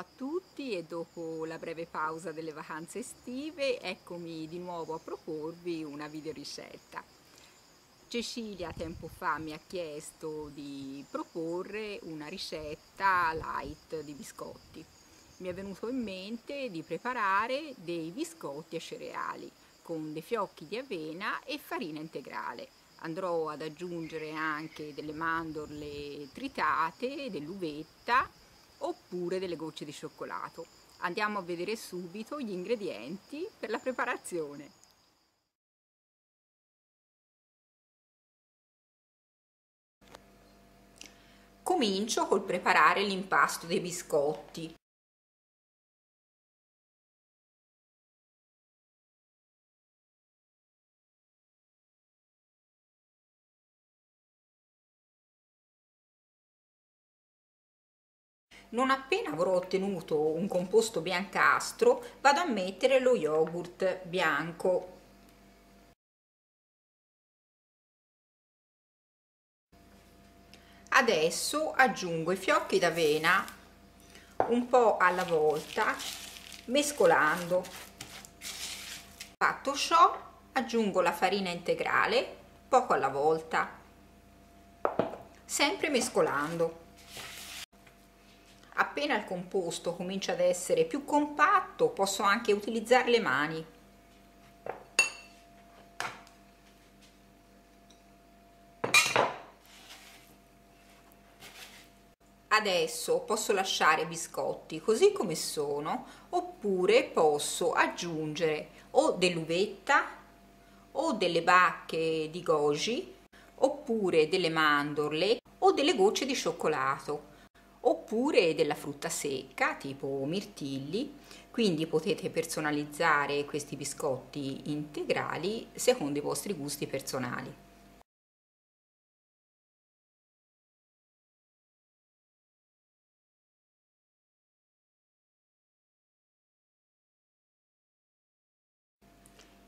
A tutti e dopo la breve pausa delle vacanze estive eccomi di nuovo a proporvi una video ricetta. Cecilia tempo fa mi ha chiesto di proporre una ricetta light di biscotti. Mi è venuto in mente di preparare dei biscotti e cereali con dei fiocchi di avena e farina integrale. Andrò ad aggiungere anche delle mandorle tritate, dell'uvetta oppure delle gocce di cioccolato. Andiamo a vedere subito gli ingredienti per la preparazione. Comincio col preparare l'impasto dei biscotti. Non appena avrò ottenuto un composto biancastro vado a mettere lo yogurt bianco. Adesso aggiungo i fiocchi d'avena un po' alla volta mescolando. Fatto ciò aggiungo la farina integrale poco alla volta sempre mescolando appena il composto comincia ad essere più compatto posso anche utilizzare le mani. Adesso posso lasciare i biscotti così come sono oppure posso aggiungere o dell'uvetta o delle bacche di goji oppure delle mandorle o delle gocce di cioccolato oppure della frutta secca tipo mirtilli. Quindi potete personalizzare questi biscotti integrali secondo i vostri gusti personali.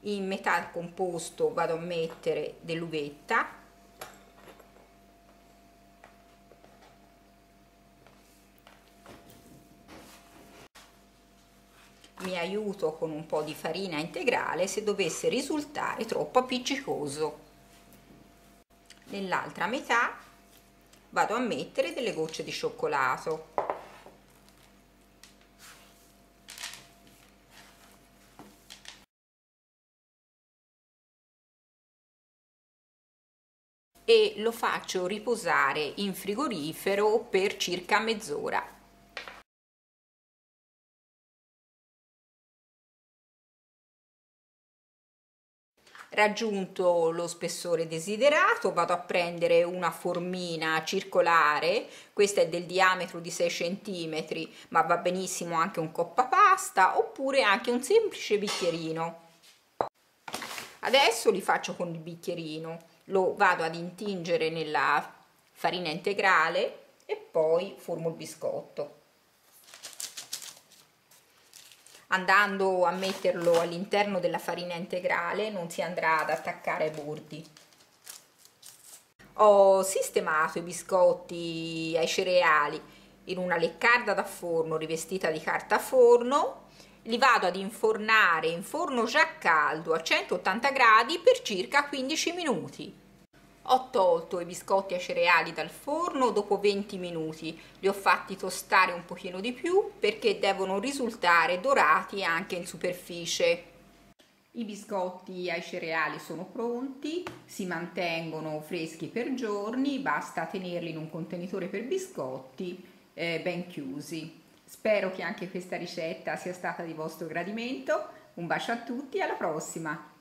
In metà composto vado a mettere dell'uvetta mi aiuto con un po' di farina integrale se dovesse risultare troppo appiccicoso. Nell'altra metà vado a mettere delle gocce di cioccolato. e lo faccio riposare in frigorifero per circa mezz'ora. Raggiunto lo spessore desiderato vado a prendere una formina circolare, questa è del diametro di 6 cm ma va benissimo anche un coppa pasta oppure anche un semplice bicchierino. Adesso li faccio con il bicchierino, lo vado ad intingere nella farina integrale e poi formo il biscotto. Andando a metterlo all'interno della farina integrale non si andrà ad attaccare ai bordi. Ho sistemato i biscotti ai cereali in una leccarda da forno rivestita di carta forno li vado ad infornare in forno già caldo a 180 gradi per circa 15 minuti ho tolto i biscotti ai cereali dal forno dopo 20 minuti, li ho fatti tostare un pochino di più perché devono risultare dorati anche in superficie. I biscotti ai cereali sono pronti, si mantengono freschi per giorni, basta tenerli in un contenitore per biscotti eh, ben chiusi. Spero che anche questa ricetta sia stata di vostro gradimento. Un bacio a tutti, alla prossima!